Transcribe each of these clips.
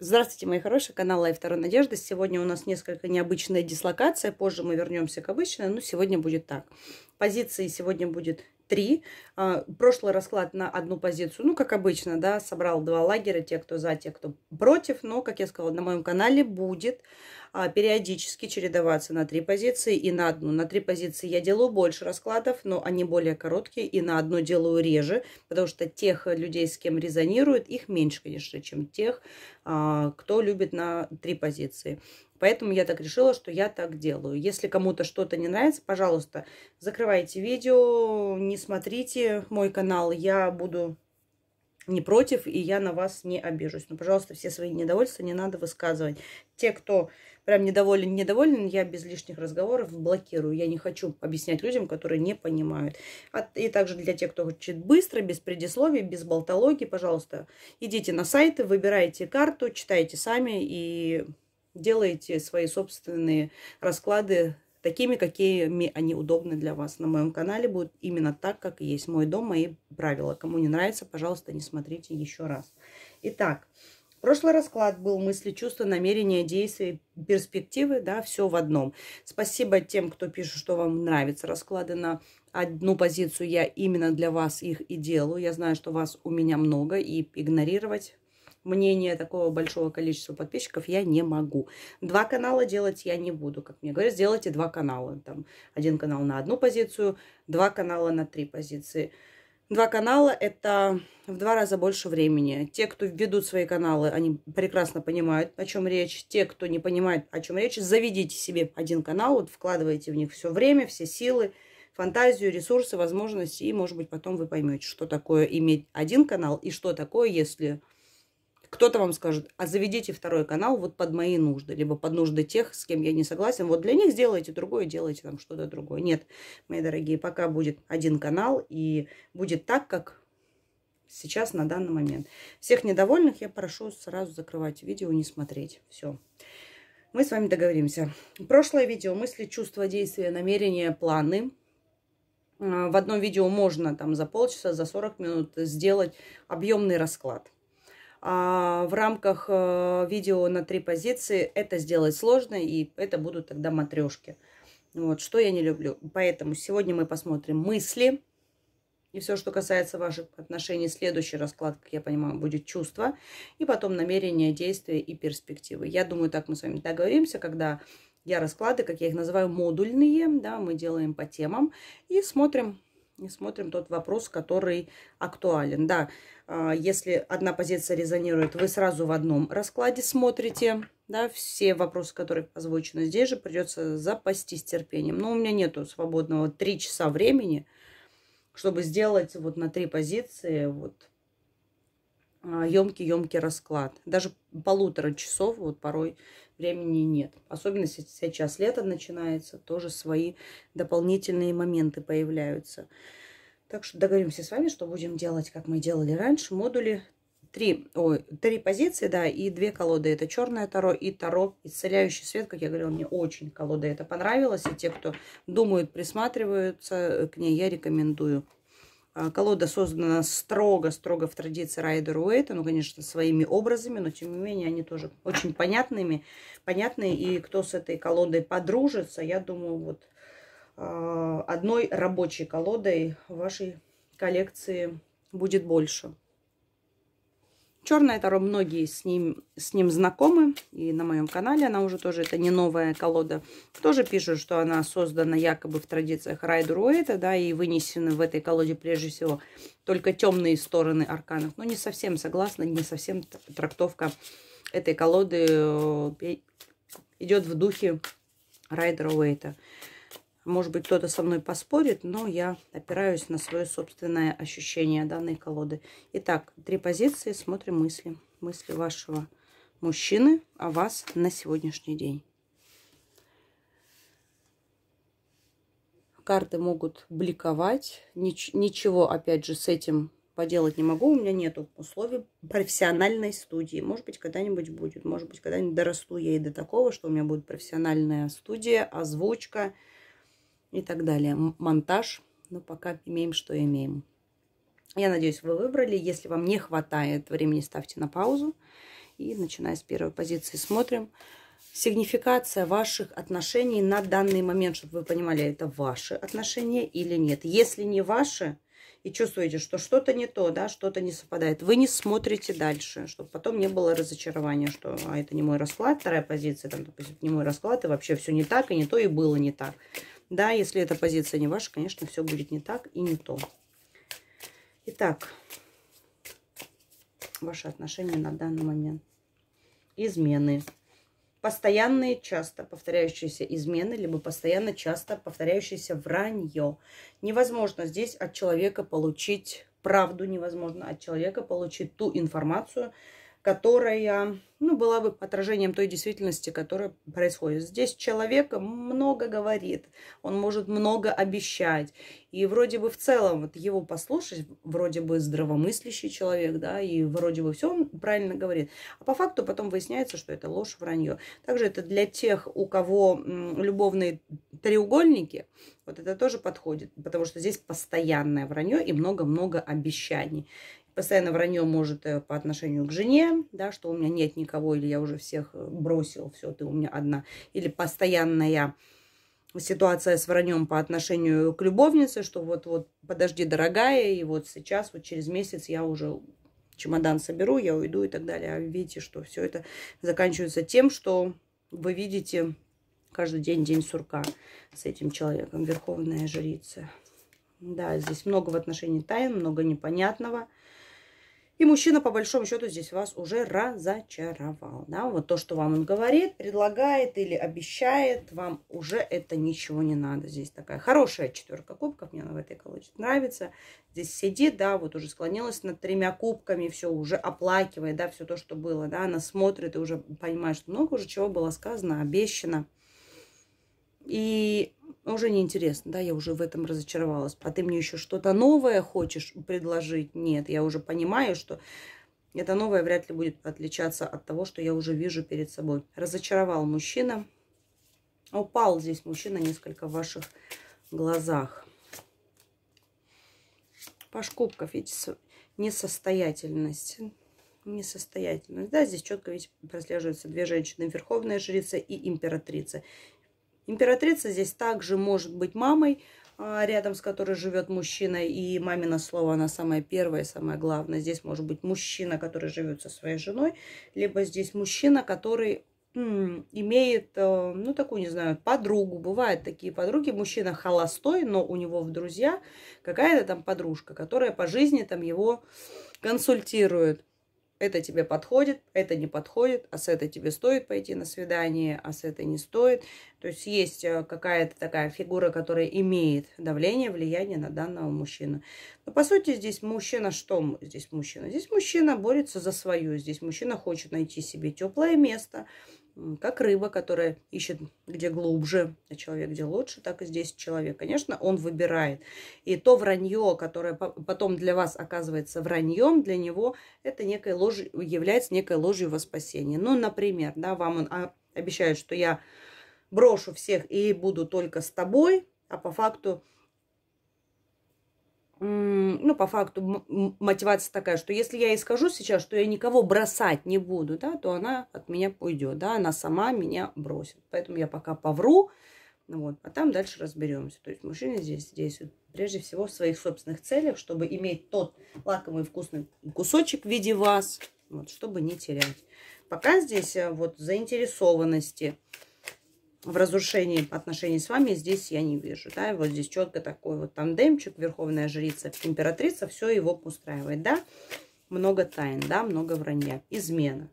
Здравствуйте, мои хорошие, канал Life Второй Надежды. Сегодня у нас несколько необычная дислокация, позже мы вернемся к обычной, но сегодня будет так. Позиции сегодня будет три. А, прошлый расклад на одну позицию, ну, как обычно, да, собрал два лагеря, те, кто за, те, кто против. Но, как я сказала, на моем канале будет периодически чередоваться на три позиции и на одну. На три позиции я делаю больше раскладов, но они более короткие, и на одну делаю реже, потому что тех людей, с кем резонирует, их меньше, конечно, чем тех, а, кто любит на три позиции. Поэтому я так решила, что я так делаю. Если кому-то что-то не нравится, пожалуйста, закрывайте видео, не смотрите мой канал. Я буду не против, и я на вас не обижусь. Но, пожалуйста, все свои недовольства не надо высказывать. Те, кто прям недоволен, недоволен, я без лишних разговоров блокирую. Я не хочу объяснять людям, которые не понимают. И также для тех, кто хочет быстро, без предисловий, без болтологии, пожалуйста, идите на сайты, выбирайте карту, читайте сами и делаете свои собственные расклады такими, какими они удобны для вас. На моем канале будет именно так, как есть мой дом, мои правила. Кому не нравится, пожалуйста, не смотрите еще раз. Итак, прошлый расклад был мысли, чувства, намерения, действия, перспективы, да, все в одном. Спасибо тем, кто пишет, что вам нравятся расклады на одну позицию. Я именно для вас их и делаю. Я знаю, что вас у меня много, и игнорировать мнение такого большого количества подписчиков я не могу. Два канала делать я не буду. Как мне говорят, сделайте два канала. Там один канал на одну позицию, два канала на три позиции. Два канала – это в два раза больше времени. Те, кто ведут свои каналы, они прекрасно понимают, о чем речь. Те, кто не понимает, о чем речь, заведите себе один канал, вот вкладывайте в них все время, все силы, фантазию, ресурсы, возможности, и, может быть, потом вы поймете, что такое иметь один канал и что такое, если кто-то вам скажет, а заведите второй канал вот под мои нужды, либо под нужды тех, с кем я не согласен. Вот для них сделайте другое, делайте там что-то другое. Нет, мои дорогие, пока будет один канал и будет так, как сейчас на данный момент. Всех недовольных я прошу сразу закрывать видео, не смотреть. Все. Мы с вами договоримся. Прошлое видео мысли, чувства, действия, намерения, планы. А, в одном видео можно там за полчаса, за 40 минут сделать объемный расклад. А в рамках э, видео на три позиции это сделать сложно, и это будут тогда матрешки. Вот, что я не люблю. Поэтому сегодня мы посмотрим мысли и все, что касается ваших отношений. Следующий расклад, как я понимаю, будет чувство, и потом намерения, действия и перспективы. Я думаю, так мы с вами договоримся, когда я расклады, как я их называю, модульные, да, мы делаем по темам и смотрим, и смотрим тот вопрос, который актуален. Да, если одна позиция резонирует, вы сразу в одном раскладе смотрите. Да, все вопросы, которые озвучены здесь же, придется запастись терпением. Но у меня нету свободного 3 часа времени, чтобы сделать вот на три позиции вот емкий-емкий а, расклад. Даже полутора часов вот порой времени нет. Особенно если сейчас лето начинается, тоже свои дополнительные моменты появляются. Так что договоримся с вами, что будем делать, как мы делали раньше. Модули три, ой, три позиции, да, и две колоды. Это черное таро и таро исцеляющий свет. Как я говорила, мне очень колода это понравилась. И те, кто думают, присматриваются к ней, я рекомендую. А, колода создана строго-строго в традиции Райдера Уэйта, ну, конечно, своими образами, но, тем не менее, они тоже очень понятными, понятные. И кто с этой колодой подружится, я думаю, вот одной рабочей колодой вашей коллекции будет больше. Черное Таро, многие с ним, с ним знакомы. И на моем канале она уже тоже, это не новая колода. Тоже пишут, что она создана якобы в традициях Райдер Уэйта, да, и вынесены в этой колоде прежде всего только темные стороны арканов. Но не совсем согласна, не совсем трактовка этой колоды э, идет в духе Райдера Уэйта. Может быть, кто-то со мной поспорит, но я опираюсь на свое собственное ощущение данной колоды. Итак, три позиции, смотрим мысли. Мысли вашего мужчины о вас на сегодняшний день. Карты могут бликовать. Нич ничего, опять же, с этим поделать не могу. У меня нет условий профессиональной студии. Может быть, когда-нибудь будет. Может быть, когда-нибудь дорасту я и до такого, что у меня будет профессиональная студия, озвучка – и так далее. Монтаж. Но пока имеем, что имеем. Я надеюсь, вы выбрали. Если вам не хватает времени, ставьте на паузу. И начиная с первой позиции смотрим. Сигнификация ваших отношений на данный момент, чтобы вы понимали, это ваши отношения или нет. Если не ваши, и чувствуете, что что-то не то, да, что-то не совпадает, вы не смотрите дальше, чтобы потом не было разочарования, что а это не мой расклад, вторая позиция, там, допустим, не мой расклад, и вообще все не так, и не то, и было не так. Да, если эта позиция не ваша, конечно, все будет не так и не то. Итак, ваши отношения на данный момент. Измены постоянные, часто повторяющиеся измены, либо постоянно, часто повторяющееся вранье. Невозможно здесь от человека получить правду, невозможно от человека получить ту информацию, которая ну, была бы отражением той действительности, которая происходит. Здесь человек много говорит, он может много обещать. И вроде бы в целом вот его послушать, вроде бы здравомыслящий человек, да, и вроде бы все он правильно говорит. А по факту потом выясняется, что это ложь, вранье. Также это для тех, у кого любовные треугольники, вот это тоже подходит, потому что здесь постоянное вранье и много-много обещаний. Постоянно вранье может э, по отношению к жене, да, что у меня нет никого, или я уже всех э, бросил, все, ты у меня одна. Или постоянная ситуация с враньем по отношению к любовнице, что вот-вот, подожди, дорогая, и вот сейчас, вот через месяц я уже чемодан соберу, я уйду и так далее. А видите, что все это заканчивается тем, что вы видите каждый день день сурка с этим человеком, верховная жрица. Да, здесь много в отношении тайн, много непонятного. И мужчина, по большому счету, здесь вас уже разочаровал. Да? Вот то, что вам он говорит, предлагает или обещает, вам уже это ничего не надо. Здесь такая хорошая четверка кубков, мне она в этой колоде нравится. Здесь сидит, да, вот уже склонилась над тремя кубками, все уже оплакивает, да, все то, что было, да, она смотрит и уже понимает, что много уже чего было сказано, обещано. И уже неинтересно, да, я уже в этом разочаровалась. А ты мне еще что-то новое хочешь предложить? Нет, я уже понимаю, что это новое вряд ли будет отличаться от того, что я уже вижу перед собой. Разочаровал мужчина. Упал здесь мужчина несколько в ваших глазах. Паш кубков, видите, несостоятельность. Несостоятельность. Да, здесь четко ведь прослеживаются две женщины. Верховная жрица и императрица. Императрица здесь также может быть мамой, а, рядом с которой живет мужчина, и мамино слово, она самая первая, самое главное. Здесь может быть мужчина, который живет со своей женой, либо здесь мужчина, который имеет, э, ну, такую, не знаю, подругу. Бывают такие подруги. Мужчина холостой, но у него в друзья какая-то там подружка, которая по жизни там его консультирует это тебе подходит, это не подходит, а с этой тебе стоит пойти на свидание, а с этой не стоит. То есть есть э, какая-то такая фигура, которая имеет давление, влияние на данного мужчину. Но по сути здесь мужчина, что здесь мужчина? Здесь мужчина борется за свое, здесь мужчина хочет найти себе теплое место, как рыба, которая ищет где глубже, а человек где лучше, так и здесь человек. Конечно, он выбирает. И то вранье, которое потом для вас оказывается враньем, для него это некая ложь, является некой ложью во спасение. Ну, например, да, вам он обещает, что я брошу всех и буду только с тобой, а по факту ну, по факту мотивация такая, что если я ей скажу сейчас, что я никого бросать не буду, да, то она от меня уйдет, да, она сама меня бросит. Поэтому я пока повру, вот, а там дальше разберемся. То есть мужчина здесь действует прежде всего в своих собственных целях, чтобы иметь тот лакомый вкусный кусочек в виде вас, вот, чтобы не терять. Пока здесь э, вот заинтересованности, в разрушении отношений с вами здесь я не вижу. Да? Вот здесь четко такой вот тандемчик, верховная жрица, императрица, все его устраивает. Да? Много тайн, да, много вранья, измена.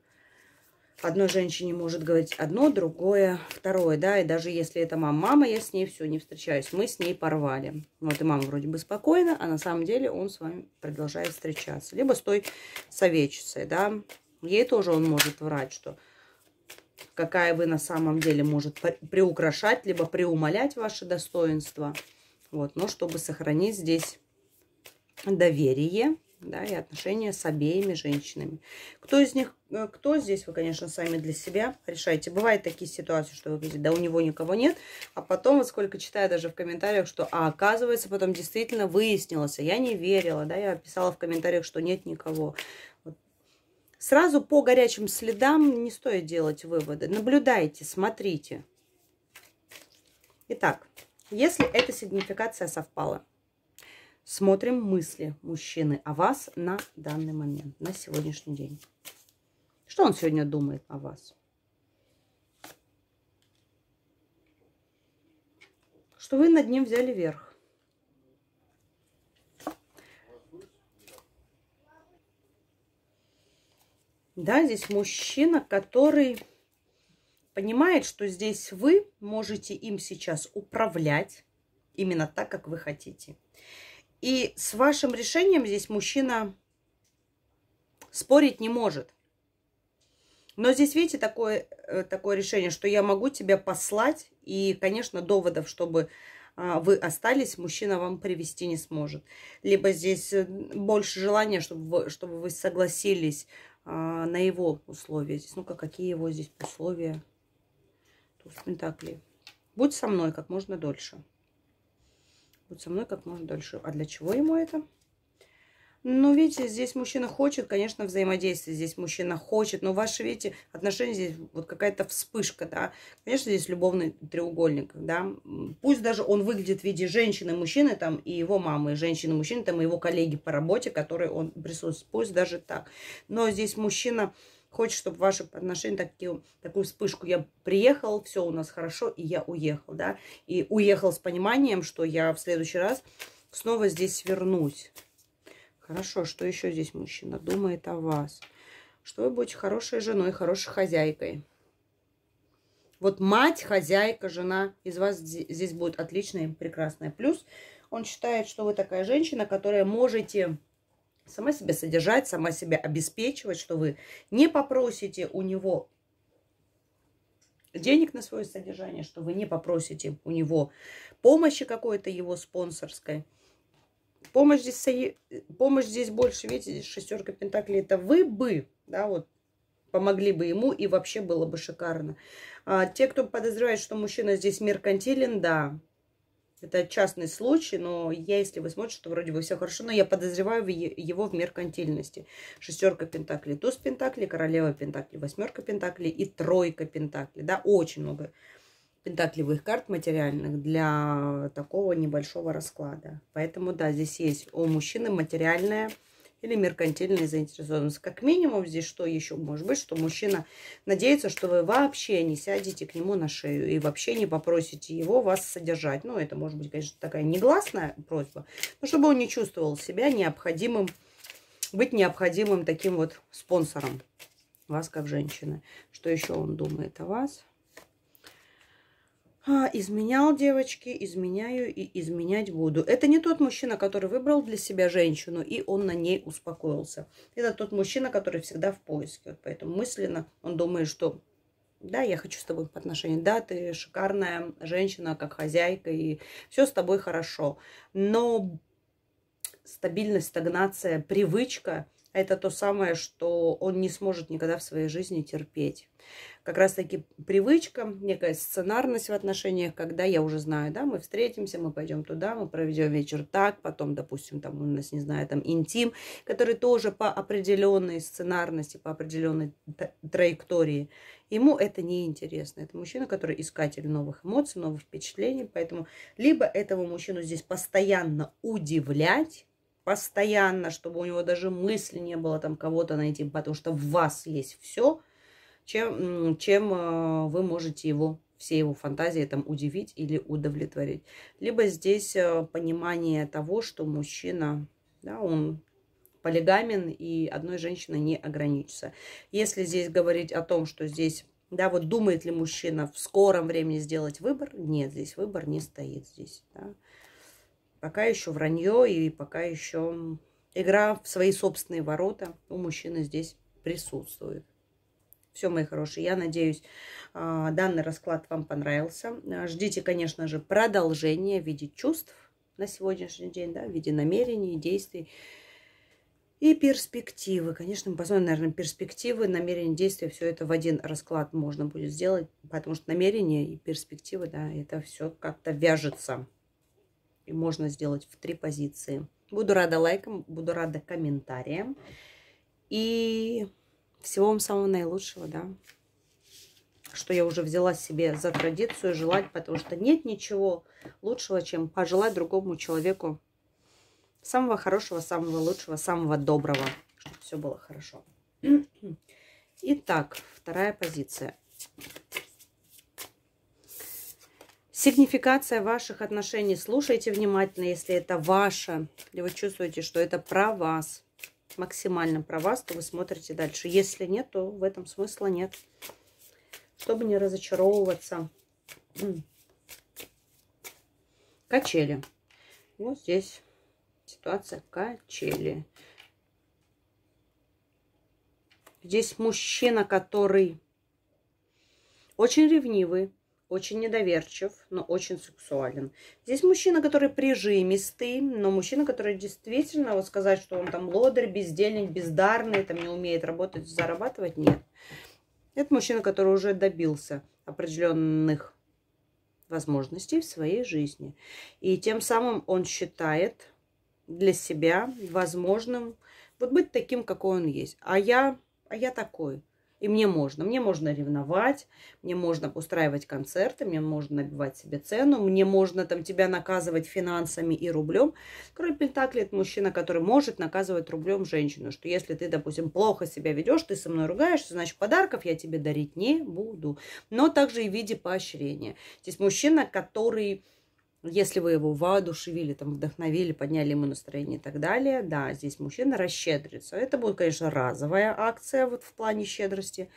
Одной женщине может говорить одно, другое, второе, да, и даже если это мама, мама, я с ней все, не встречаюсь, мы с ней порвали. Вот и мама вроде бы спокойна, а на самом деле он с вами продолжает встречаться. Либо с той советчицей, да, ей тоже он может врать, что какая вы на самом деле может приукрашать, либо приумолять ваши достоинства. Вот, но чтобы сохранить здесь доверие, да, и отношения с обеими женщинами. Кто из них, э, кто здесь, вы, конечно, сами для себя решайте. Бывают такие ситуации, что вы говорите, да у него никого нет, а потом, вот сколько читаю даже в комментариях, что, а оказывается, потом действительно выяснилось, а я не верила, да, я писала в комментариях, что нет никого Сразу по горячим следам не стоит делать выводы. Наблюдайте, смотрите. Итак, если эта сигнификация совпала, смотрим мысли мужчины о вас на данный момент, на сегодняшний день. Что он сегодня думает о вас? Что вы над ним взяли верх. Да, здесь мужчина, который понимает, что здесь вы можете им сейчас управлять именно так, как вы хотите. И с вашим решением здесь мужчина спорить не может. Но здесь, видите, такое, э, такое решение, что я могу тебя послать, и, конечно, доводов, чтобы а, вы остались, мужчина вам привести не сможет. Либо здесь э, больше желания, чтобы вы, чтобы вы согласились а, на его условия. Здесь, ну-ка, какие его здесь условия? Туз Пентаклей. Будь со мной как можно дольше. Будь со мной как можно дольше. А для чего ему это? Ну, видите, здесь мужчина хочет, конечно, взаимодействия. Здесь мужчина хочет, но ваши, видите, отношения здесь вот какая-то вспышка, да. Конечно, здесь любовный треугольник, да. Пусть даже он выглядит в виде женщины, мужчины там, и его мамы, женщины, мужчины там, и его коллеги по работе, которые он присутствует. Пусть даже так. Но здесь мужчина хочет, чтобы ваши отношения такие, такую вспышку. Я приехал, все у нас хорошо, и я уехал, да. И уехал с пониманием, что я в следующий раз снова здесь вернусь. Хорошо, что еще здесь мужчина думает о вас? Что вы будете хорошей женой, хорошей хозяйкой. Вот мать, хозяйка, жена из вас здесь будет отличная и прекрасная. Плюс он считает, что вы такая женщина, которая можете сама себя содержать, сама себя обеспечивать, что вы не попросите у него денег на свое содержание, что вы не попросите у него помощи какой-то его спонсорской. Помощь здесь, помощь здесь больше, видите, здесь шестерка пентаклей. Это вы бы, да, вот, помогли бы ему, и вообще было бы шикарно. А, те, кто подозревает, что мужчина здесь меркантилен, да, это частный случай, но я, если вы смотрите, что вроде бы все хорошо, но я подозреваю его в меркантильности. Шестерка пентаклей, туз пентаклей, королева пентаклей, восьмерка пентаклей и тройка пентаклей. Да, очень много пентакливых карт материальных для такого небольшого расклада. Поэтому, да, здесь есть у мужчины материальная или меркантильная заинтересованность. Как минимум здесь что еще может быть, что мужчина надеется, что вы вообще не сядете к нему на шею и вообще не попросите его вас содержать. Ну, это может быть, конечно, такая негласная просьба, но чтобы он не чувствовал себя необходимым, быть необходимым таким вот спонсором вас как женщины. Что еще он думает о вас? Изменял девочки, изменяю и изменять буду. Это не тот мужчина, который выбрал для себя женщину, и он на ней успокоился. Это тот мужчина, который всегда в поиске. Вот поэтому мысленно он думает, что да, я хочу с тобой в отношения. Да, ты шикарная женщина, как хозяйка, и все с тобой хорошо. Но стабильность, стагнация, привычка – это то самое, что он не сможет никогда в своей жизни терпеть. Как раз таки привычка, некая сценарность в отношениях, когда я уже знаю, да, мы встретимся, мы пойдем туда, мы проведем вечер так, потом, допустим, там у нас, не знаю, там интим, который тоже по определенной сценарности, по определенной траектории. Ему это не интересно. Это мужчина, который искатель новых эмоций, новых впечатлений, поэтому либо этого мужчину здесь постоянно удивлять, постоянно, чтобы у него даже мысли не было там кого-то найти, потому что в вас есть все, чем, чем э, вы можете его, все его фантазии там удивить или удовлетворить. Либо здесь э, понимание того, что мужчина, да, он полигамен и одной женщиной не ограничится. Если здесь говорить о том, что здесь, да, вот думает ли мужчина в скором времени сделать выбор, нет, здесь выбор не стоит здесь, да. Пока еще вранье и пока еще игра в свои собственные ворота у мужчины здесь присутствует. Все, мои хорошие, я надеюсь, а, данный расклад вам понравился. Ждите, конечно же, продолжения в виде чувств на сегодняшний день, да, в виде намерений, действий и перспективы. Конечно, мы посмотрим, наверное, перспективы, намерения, действия. Все это в один расклад можно будет сделать, потому что намерения и перспективы, да, это все как-то вяжется. И можно сделать в три позиции. Буду рада лайкам, буду рада комментариям. И Всего вам самого наилучшего, да. Что я уже взяла себе за традицию желать, потому что нет ничего лучшего, чем пожелать другому человеку самого хорошего, самого лучшего, самого доброго, чтобы все было хорошо. Итак, вторая позиция. Сигнификация ваших отношений. Слушайте внимательно, если это ваше, или вы чувствуете, что это про вас, максимально про вас, то вы смотрите дальше. Если нет, то в этом смысла нет. Чтобы не разочаровываться. Качели. Вот здесь ситуация качели. Здесь мужчина, который очень ревнивый, очень недоверчив, но очень сексуален. Здесь мужчина, который прижимистый, но мужчина, который действительно, вот сказать, что он там лодырь, бездельник, бездарный, там не умеет работать, зарабатывать, нет. Это мужчина, который уже добился определенных возможностей в своей жизни. И тем самым он считает для себя возможным вот быть таким, какой он есть. А я, а я такой. И мне можно. Мне можно ревновать, мне можно устраивать концерты, мне можно набивать себе цену, мне можно там тебя наказывать финансами и рублем. Король Пентакли – это мужчина, который может наказывать рублем женщину. Что если ты, допустим, плохо себя ведешь, ты со мной ругаешься, значит, подарков я тебе дарить не буду. Но также и в виде поощрения. Здесь мужчина, который если вы его воодушевили, там, вдохновили, подняли ему настроение и так далее, да, здесь мужчина расщедрится. Это будет, конечно, разовая акция вот в плане щедрости,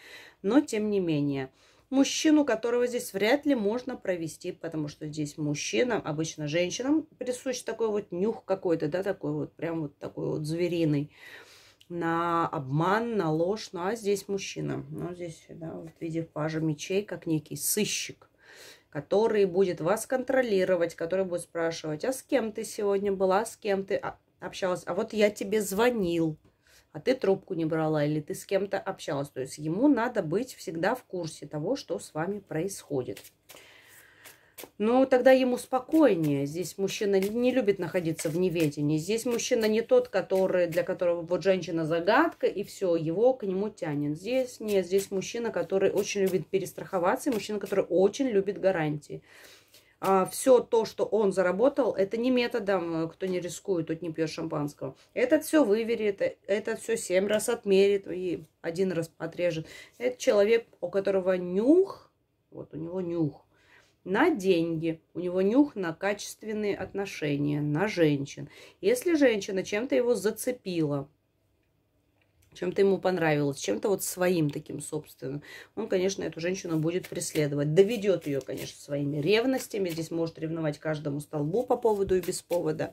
но тем не менее. Мужчину, которого здесь вряд ли можно провести, потому что здесь мужчина, обычно женщинам присущ такой вот нюх какой-то, да, такой вот, прям вот такой вот звериный на обман, на ложь, ну а здесь мужчина. Ну, здесь, да, вот в виде пажа мечей, как некий сыщик который будет вас контролировать, который будет спрашивать, а с кем ты сегодня была, с кем ты общалась, а вот я тебе звонил, а ты трубку не брала, или ты с кем-то общалась. То есть ему надо быть всегда в курсе того, что с вами происходит. Ну, тогда ему спокойнее. Здесь мужчина не любит находиться в неведении. Здесь мужчина не тот, который, для которого вот женщина загадка, и все, его к нему тянет. Здесь нет, здесь мужчина, который очень любит перестраховаться, и мужчина, который очень любит гарантии. А все то, что он заработал, это не методом, кто не рискует, тот не пьет шампанского. Этот все выверит, этот все семь раз отмерит и один раз отрежет. Это человек, у которого нюх, вот у него нюх на деньги, у него нюх на качественные отношения, на женщин. Если женщина чем-то его зацепила, чем-то ему понравилось, чем-то вот своим таким собственным, он, конечно, эту женщину будет преследовать. Доведет ее, конечно, своими ревностями. Здесь может ревновать каждому столбу по поводу и без повода.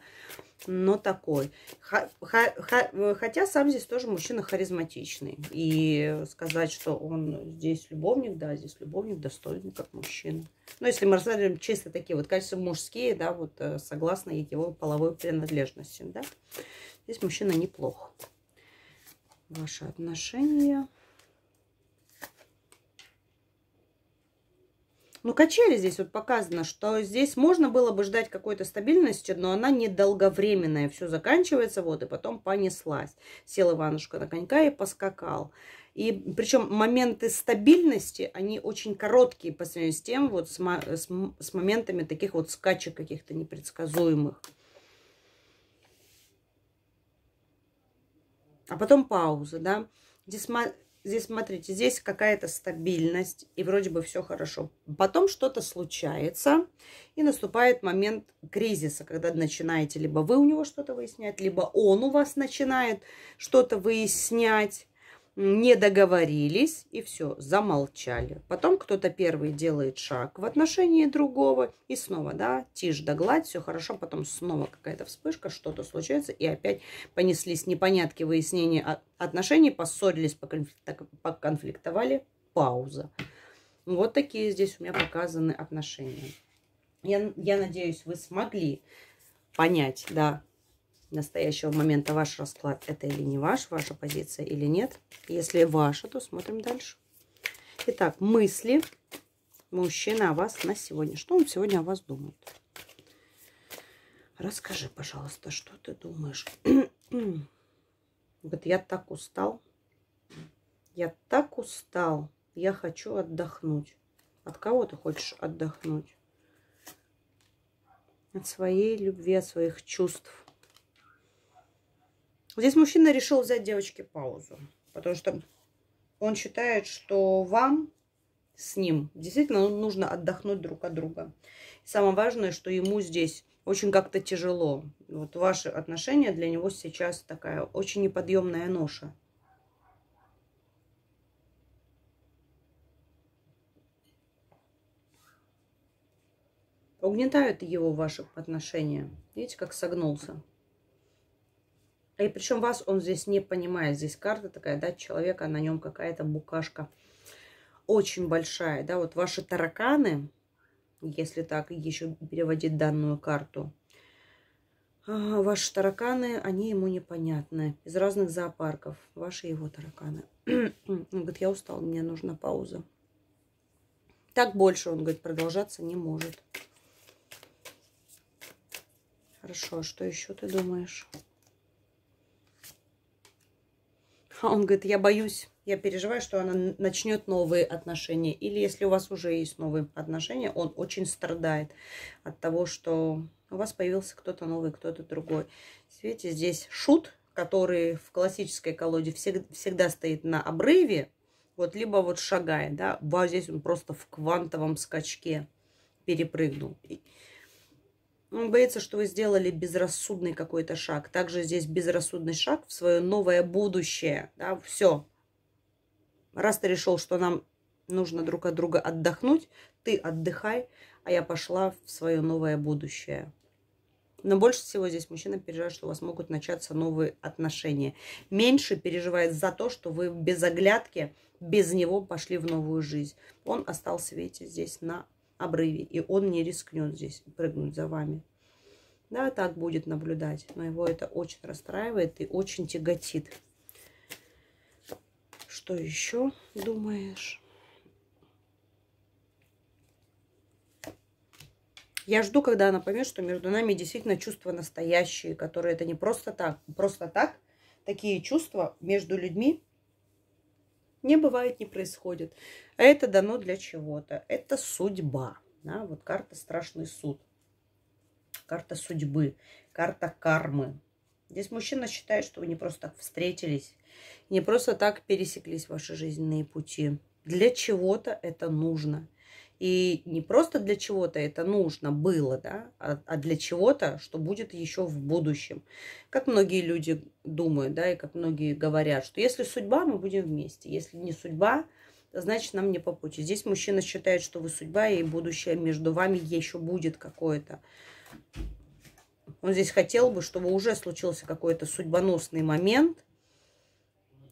Но такой. Хотя сам здесь тоже мужчина харизматичный. И сказать, что он здесь любовник, да, здесь любовник достойный как мужчина. Но если мы рассматриваем чисто такие вот качества мужские, да, вот э, согласно его половой принадлежности, да, здесь мужчина неплох ваши отношения. Ну, качели здесь вот показано, что здесь можно было бы ждать какой-то стабильности, но она недолговременная. Все заканчивается, вот, и потом понеслась. Сел Иванушка на конька и поскакал. И причем моменты стабильности, они очень короткие по сравнению с тем, вот с, с, с моментами таких вот скачек каких-то непредсказуемых. А потом пауза, да. Здесь, здесь смотрите, здесь какая-то стабильность, и вроде бы все хорошо. Потом что-то случается, и наступает момент кризиса, когда начинаете либо вы у него что-то выяснять, либо он у вас начинает что-то выяснять не договорились и все, замолчали. Потом кто-то первый делает шаг в отношении другого и снова, да, тишь да гладь, все хорошо, потом снова какая-то вспышка, что-то случается и опять понеслись непонятки выяснения отношений, поссорились, поконфликтовали, пауза. Вот такие здесь у меня показаны отношения. Я, я надеюсь, вы смогли понять, да, настоящего момента ваш расклад это или не ваш, ваша позиция или нет. Если ваша, то смотрим дальше. Итак, мысли мужчины о вас на сегодня. Что он сегодня о вас думает? Расскажи, пожалуйста, что ты думаешь? Вот я так устал. Я так устал. Я хочу отдохнуть. От кого ты хочешь отдохнуть? От своей любви, от своих чувств. Здесь мужчина решил взять девочке паузу. Потому что он считает, что вам с ним действительно нужно отдохнуть друг от друга. самое важное, что ему здесь очень как-то тяжело. Вот ваши отношения для него сейчас такая очень неподъемная ноша. Угнетают его ваши отношения. Видите, как согнулся. И причем вас он здесь не понимает. Здесь карта такая, да, человека, на нем какая-то букашка очень большая, да, вот ваши тараканы, если так еще переводить данную карту, а, ваши тараканы, они ему непонятны. Из разных зоопарков. Ваши его тараканы. Он говорит, я устал, мне нужна пауза. Так больше, он говорит, продолжаться не может. Хорошо, а что еще ты думаешь? А он говорит, я боюсь, я переживаю, что она начнет новые отношения. Или если у вас уже есть новые отношения, он очень страдает от того, что у вас появился кто-то новый, кто-то другой. Видите, здесь шут, который в классической колоде всегда, всегда стоит на обрыве, вот либо вот шагает, да, вот здесь он просто в квантовом скачке перепрыгнул. Он боится, что вы сделали безрассудный какой-то шаг. Также здесь безрассудный шаг в свое новое будущее. Да, все. Раз ты решил, что нам нужно друг от друга отдохнуть, ты отдыхай, а я пошла в свое новое будущее. Но больше всего здесь мужчина переживает, что у вас могут начаться новые отношения. Меньше переживает за то, что вы без оглядки, без него пошли в новую жизнь. Он остался, видите, здесь на обрыве. И он не рискнет здесь прыгнуть за вами. Да, так будет наблюдать. Но его это очень расстраивает и очень тяготит. Что еще думаешь? Я жду, когда она поймет, что между нами действительно чувства настоящие, которые это не просто так. Просто так такие чувства между людьми не бывает, не происходит. А это дано для чего-то. Это судьба. Да? Вот карта «Страшный суд». Карта судьбы, карта кармы. Здесь мужчина считает, что вы не просто так встретились, не просто так пересеклись ваши жизненные пути. Для чего-то это нужно. И не просто для чего-то это нужно было, да, а, а для чего-то, что будет еще в будущем. Как многие люди думают, да, и как многие говорят, что если судьба, мы будем вместе. Если не судьба, значит нам не по пути. Здесь мужчина считает, что вы судьба, и будущее между вами еще будет какое-то. Он здесь хотел бы, чтобы уже случился какой-то судьбоносный момент –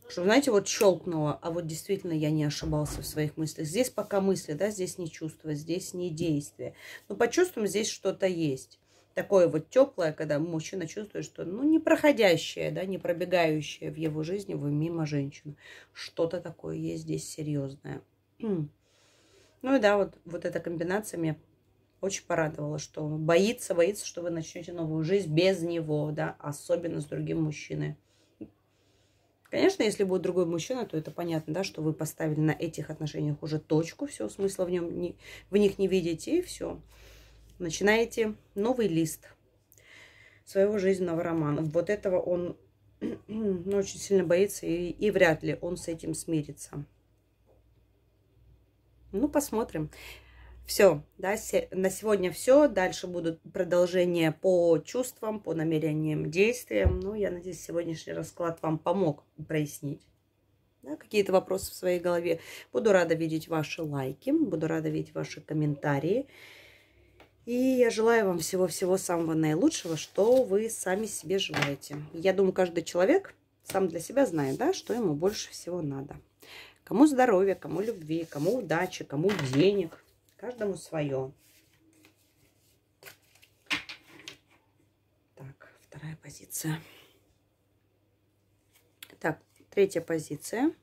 что, знаете, вот щелкнуло, а вот действительно я не ошибался в своих мыслях. Здесь пока мысли, да, здесь не чувство, здесь не действие. Но по чувствам здесь что-то есть. Такое вот теплое, когда мужчина чувствует, что, ну, не проходящее, да, не пробегающее в его жизни, вы мимо женщины. Что-то такое есть здесь серьезное. Ну и да, вот, вот эта комбинация меня очень порадовала, что боится, боится, что вы начнете новую жизнь без него, да, особенно с другим мужчиной. Конечно, если будет другой мужчина, то это понятно, да, что вы поставили на этих отношениях уже точку, все, смысла в, нем не, в них не видите, и все. Начинаете новый лист своего жизненного романа. Вот этого он ну, очень сильно боится, и, и вряд ли он с этим смирится. Ну, посмотрим. Все, да, на сегодня все. Дальше будут продолжения по чувствам, по намерениям, действиям. Ну, я надеюсь, сегодняшний расклад вам помог прояснить да, какие-то вопросы в своей голове. Буду рада видеть ваши лайки, буду рада видеть ваши комментарии. И я желаю вам всего-всего самого наилучшего, что вы сами себе желаете. Я думаю, каждый человек сам для себя знает, да, что ему больше всего надо. Кому здоровья, кому любви, кому удачи, кому денег – Каждому свое. Так, вторая позиция. Так, третья позиция.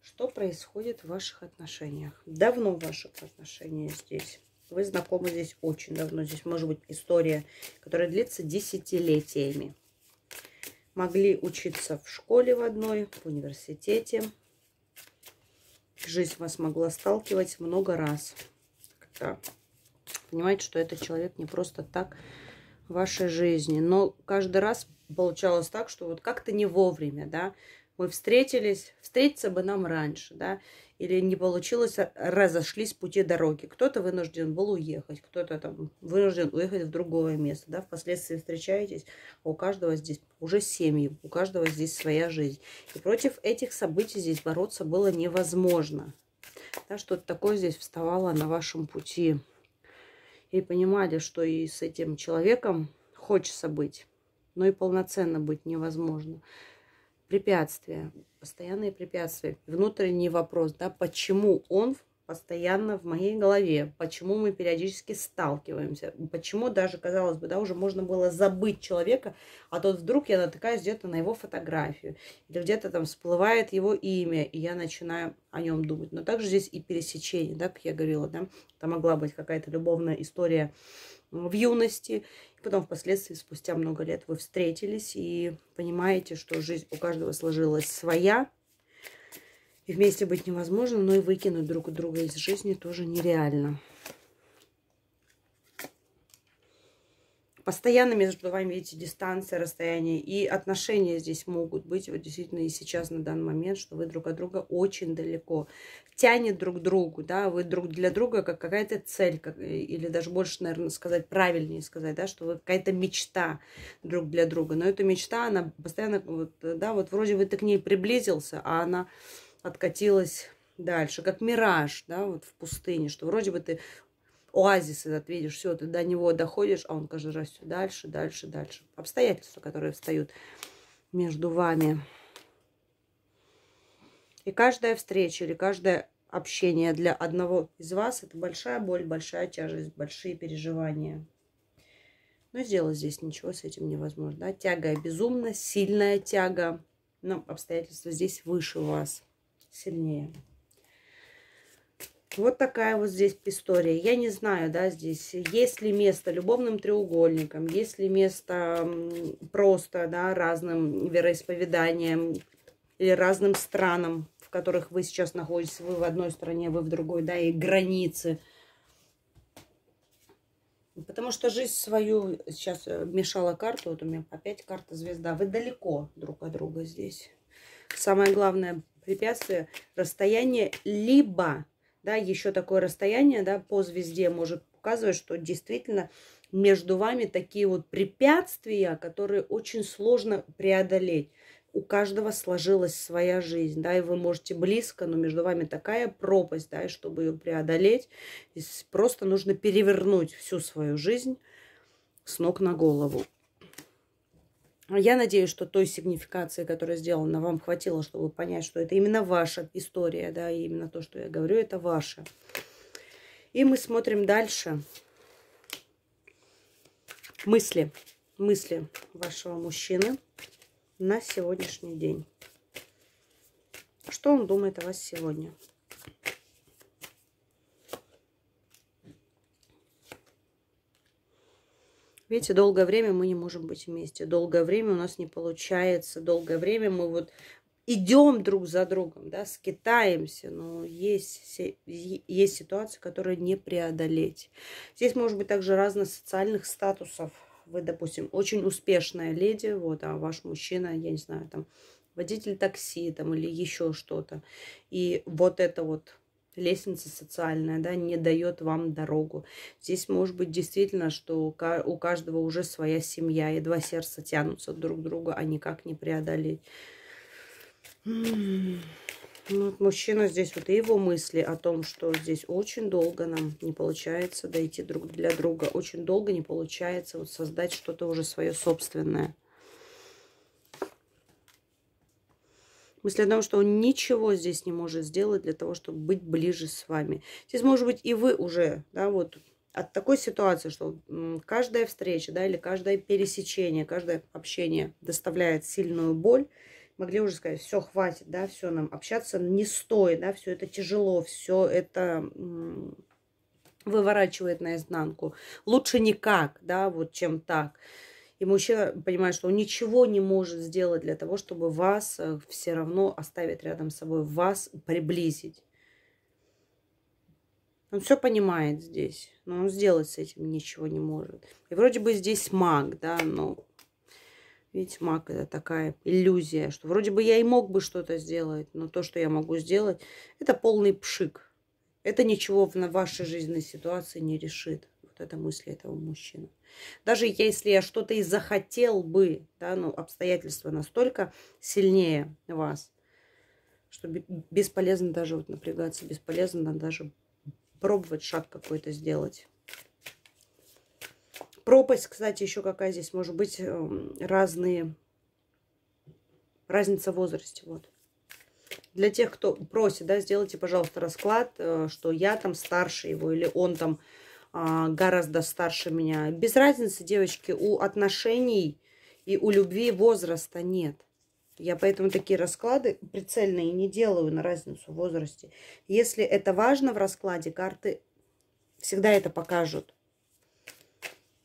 Что происходит в ваших отношениях? Давно в ваших отношениях здесь. Вы знакомы здесь очень давно. Здесь может быть история, которая длится десятилетиями. Могли учиться в школе в одной, в университете. Жизнь вас могла сталкивать много раз. Когда понимаете, что этот человек не просто так в вашей жизни. Но каждый раз получалось так, что вот как-то не вовремя, да, мы встретились, встретиться бы нам раньше, да, или не получилось, а, разошлись пути дороги. Кто-то вынужден был уехать, кто-то там вынужден уехать в другое место, да, впоследствии встречаетесь, а у каждого здесь уже семьи, у каждого здесь своя жизнь. И против этих событий здесь бороться было невозможно. Да, что-то такое здесь вставало на вашем пути. И понимали, что и с этим человеком хочется быть, но и полноценно быть невозможно препятствия, постоянные препятствия, внутренний вопрос, да, почему он постоянно в моей голове, почему мы периодически сталкиваемся, почему даже, казалось бы, да, уже можно было забыть человека, а тут вдруг я натыкаюсь где-то на его фотографию, или где-то там всплывает его имя, и я начинаю о нем думать. Но также здесь и пересечение, да, как я говорила, да, там могла быть какая-то любовная история в юности, потом впоследствии, спустя много лет, вы встретились и понимаете, что жизнь у каждого сложилась своя, и вместе быть невозможно, но и выкинуть друг друга из жизни тоже нереально. Постоянно между вами, видите, дистанция, расстояние и отношения здесь могут быть, вот действительно и сейчас на данный момент, что вы друг от друга очень далеко. Тянет друг к другу, да, вы друг для друга как какая-то цель, как, или даже больше, наверное, сказать, правильнее сказать, да, что вы какая-то мечта друг для друга. Но эта мечта, она постоянно, вот, да, вот вроде вы ты к ней приблизился, а она откатилась дальше, как мираж, да, вот в пустыне, что вроде бы ты оазис этот видишь, все, ты до него доходишь, а он каждый раз все дальше, дальше, дальше. Обстоятельства, которые встают между вами. И каждая встреча или каждое общение для одного из вас это большая боль, большая тяжесть, большие переживания. Но сделать здесь ничего с этим невозможно. Да? Тяга безумно, сильная тяга, но обстоятельства здесь выше вас, сильнее. Вот такая вот здесь история. Я не знаю, да, здесь есть ли место любовным треугольникам, есть ли место просто, да, разным вероисповеданиям или разным странам, в которых вы сейчас находитесь. Вы в одной стране, вы в другой, да, и границы. Потому что жизнь свою, сейчас э, мешала карту, вот у меня опять карта звезда. Вы далеко друг от друга здесь. Самое главное препятствие, расстояние либо да, еще такое расстояние, да, по звезде может показывать, что действительно между вами такие вот препятствия, которые очень сложно преодолеть. У каждого сложилась своя жизнь, да, и вы можете близко, но между вами такая пропасть, да, и чтобы ее преодолеть, просто нужно перевернуть всю свою жизнь с ног на голову. Я надеюсь, что той сигнификации, которая сделана, вам хватило, чтобы понять, что это именно ваша история, да, и именно то, что я говорю, это ваше. И мы смотрим дальше. Мысли. Мысли вашего мужчины на сегодняшний день. Что он думает о вас сегодня? Видите, долгое время мы не можем быть вместе. Долгое время у нас не получается. Долгое время мы вот идем друг за другом, да, скитаемся, но есть, есть ситуации, которые не преодолеть. Здесь может быть также разных социальных статусов. Вы, допустим, очень успешная леди, вот, а ваш мужчина, я не знаю, там, водитель такси, там, или еще что-то. И вот это вот лестница социальная, да, не дает вам дорогу. Здесь может быть действительно, что у каждого уже своя семья, и два сердца тянутся друг к другу, а никак не преодолеть. Вот мужчина здесь, вот и его мысли о том, что здесь очень долго нам не получается дойти друг для друга, очень долго не получается вот создать что-то уже свое собственное. Мысль о том, что он ничего здесь не может сделать для того, чтобы быть ближе с вами. Здесь, может быть, и вы уже, да, вот от такой ситуации, что каждая встреча, да, или каждое пересечение, каждое общение доставляет сильную боль, могли уже сказать, все, хватит, да, все, нам общаться не стоит, да, все это тяжело, все это выворачивает наизнанку. Лучше никак, да, вот чем так. И мужчина понимает, что он ничего не может сделать для того, чтобы вас э, все равно оставить рядом с собой, вас приблизить. Он все понимает здесь, но он сделать с этим ничего не может. И вроде бы здесь маг, да, но Видите, маг это такая иллюзия, что вроде бы я и мог бы что-то сделать, но то, что я могу сделать, это полный пшик. Это ничего в вашей жизненной ситуации не решит. Вот это мысли этого мужчины. Даже если я что-то и захотел бы, да, ну, обстоятельства настолько сильнее вас, что бесполезно даже вот напрягаться, бесполезно даже пробовать шаг какой-то сделать. Пропасть, кстати, еще какая здесь может быть. Эм, разные... Разница в возрасте. Вот. Для тех, кто просит, да, сделайте, пожалуйста, расклад, э, что я там старше его или он там гораздо старше меня. Без разницы, девочки, у отношений и у любви возраста нет. Я поэтому такие расклады прицельные не делаю на разницу в возрасте. Если это важно в раскладе, карты всегда это покажут.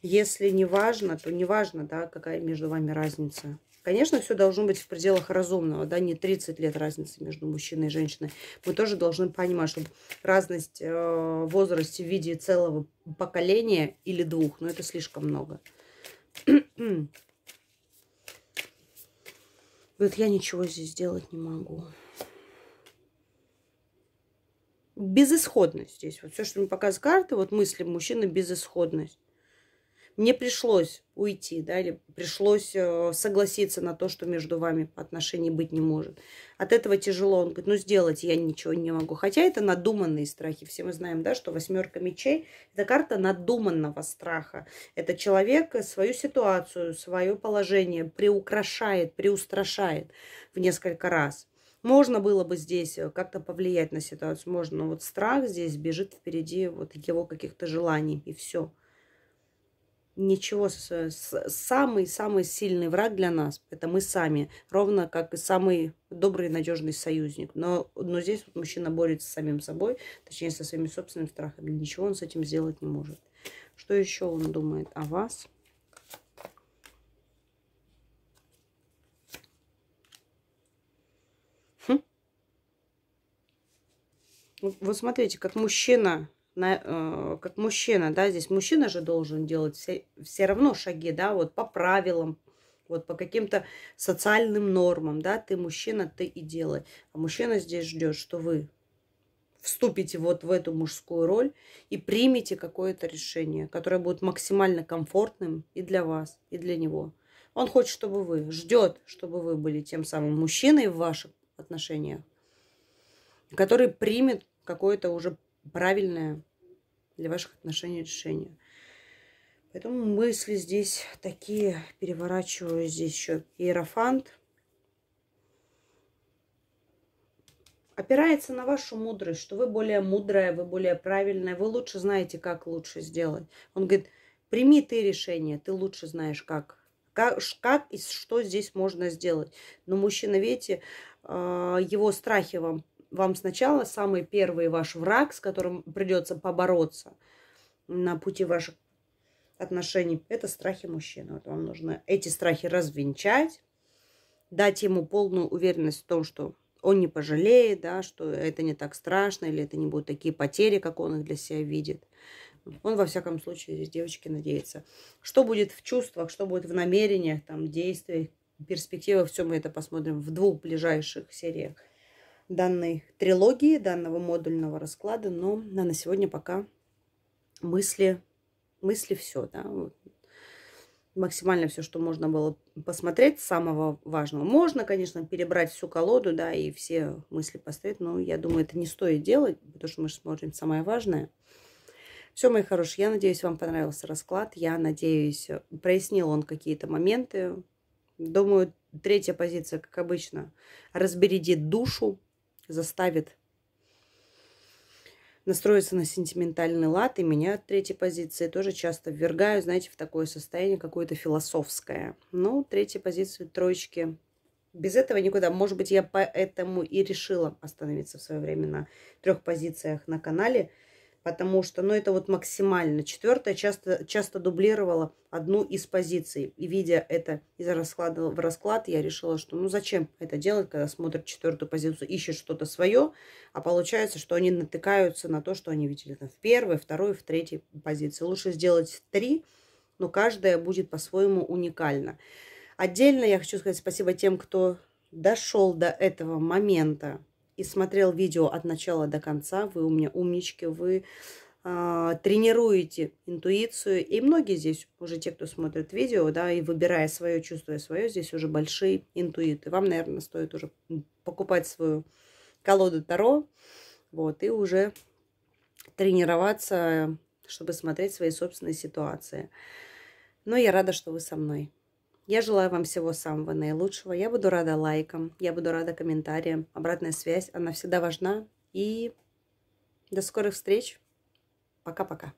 Если не важно, то не важно, да, какая между вами разница. Конечно, все должно быть в пределах разумного, да, не 30 лет разницы между мужчиной и женщиной. Мы тоже должны понимать, что разность э, в возрасте в виде целого поколения или двух, но это слишком много. Вот я ничего здесь сделать не могу. Безысходность здесь. Вот все, что мне показывает карты, вот мысли мужчины, безысходность мне пришлось уйти, да, или пришлось э, согласиться на то, что между вами отношений быть не может. От этого тяжело. Он говорит, ну сделать я ничего не могу. Хотя это надуманные страхи. Все мы знаем, да, что восьмерка мечей – это карта надуманного страха. Это человек свою ситуацию, свое положение приукрашает, приустрашает в несколько раз. Можно было бы здесь э, как-то повлиять на ситуацию, можно, но вот страх здесь бежит впереди вот его каких-то желаний, и все ничего. Самый-самый сильный враг для нас – это мы сами. Ровно как и самый добрый надежный союзник. Но, но здесь вот мужчина борется с самим собой, точнее, со своими собственными страхами. Ничего он с этим сделать не может. Что еще он думает о вас? Хм. Вот смотрите, как мужчина на, э, как мужчина, да, здесь мужчина же должен делать все, все равно шаги, да, вот по правилам, вот по каким-то социальным нормам, да, ты мужчина, ты и делай. А мужчина здесь ждет, что вы вступите вот в эту мужскую роль и примете какое-то решение, которое будет максимально комфортным и для вас, и для него. Он хочет, чтобы вы, ждет, чтобы вы были тем самым мужчиной в ваших отношениях, который примет какое-то уже правильное для ваших отношений решение. Поэтому мысли здесь такие, переворачиваю здесь еще иерофант. Опирается на вашу мудрость, что вы более мудрая, вы более правильная, вы лучше знаете, как лучше сделать. Он говорит, прими ты решение, ты лучше знаешь, как. Как, как и что здесь можно сделать. Но мужчина, видите, а, его страхи вам вам сначала самый первый ваш враг, с которым придется побороться на пути ваших отношений, это страхи мужчины. Вот вам нужно эти страхи развенчать, дать ему полную уверенность в том, что он не пожалеет, да, что это не так страшно, или это не будут такие потери, как он их для себя видит. Он, во всяком случае, здесь девочки надеется. Что будет в чувствах, что будет в намерениях, там, действиях, перспективах, все мы это посмотрим в двух ближайших сериях данной трилогии, данного модульного расклада. Но на сегодня пока мысли, мысли все, да. Максимально все, что можно было посмотреть, самого важного. Можно, конечно, перебрать всю колоду, да, и все мысли поставить, но я думаю, это не стоит делать, потому что мы же смотрим самое важное. Все, мои хорошие, я надеюсь, вам понравился расклад. Я надеюсь, прояснил он какие-то моменты. Думаю, третья позиция, как обычно, разбередит душу, заставит настроиться на сентиментальный лад, и меня от третьей позиции тоже часто ввергаю, знаете, в такое состояние какое-то философское. Ну, третья позиция троечки. Без этого никуда. Может быть, я поэтому и решила остановиться в свое время на трех позициях на канале. Потому что, ну, это вот максимально. Четвертая часто, часто дублировала одну из позиций. И видя это из расклада в расклад, я решила, что ну зачем это делать, когда смотрят четвертую позицию, ищут что-то свое, а получается, что они натыкаются на то, что они видели там, в первой, второй, в третьей позиции. Лучше сделать три, но каждая будет по-своему уникальна. Отдельно я хочу сказать спасибо тем, кто дошел до этого момента и смотрел видео от начала до конца. Вы у меня умнички, вы э, тренируете интуицию. И многие здесь, уже те, кто смотрит видео, да, и выбирая свое, чувствуя свое, здесь уже большие интуиты. Вам, наверное, стоит уже покупать свою колоду Таро, вот, и уже тренироваться, чтобы смотреть свои собственные ситуации. Но я рада, что вы со мной. Я желаю вам всего самого наилучшего. Я буду рада лайкам, я буду рада комментариям. Обратная связь, она всегда важна. И до скорых встреч. Пока-пока.